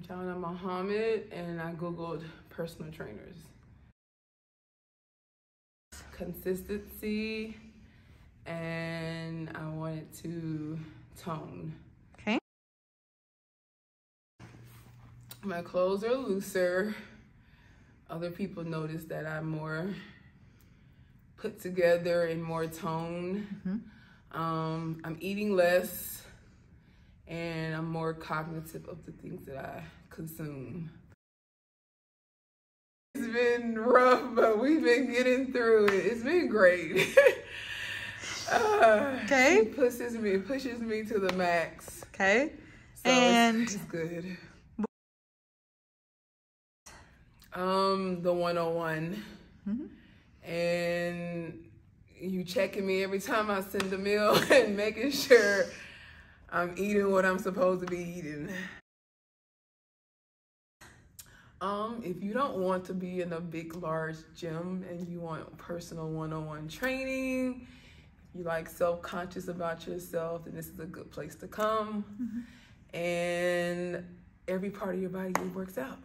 Jana Muhammad, and I googled personal trainers. Consistency, and I wanted to tone. Okay. My clothes are looser. Other people notice that I'm more put together and more tone. Mhm. Um, I'm eating less more cognitive of the things that I consume. It's been rough, but we've been getting through it. It's been great. uh, Okay. It pushes me, it pushes me to the max. Okay. So And- it's, good. Um, the 101. Mhm. And you checking me every time I send a meal and making sure I'm eating what I'm supposed to be eating. Um, if you don't want to be in a big, large gym and you want personal one-on-one training, you like self-conscious about yourself, then this is a good place to come. And every part of your body works out.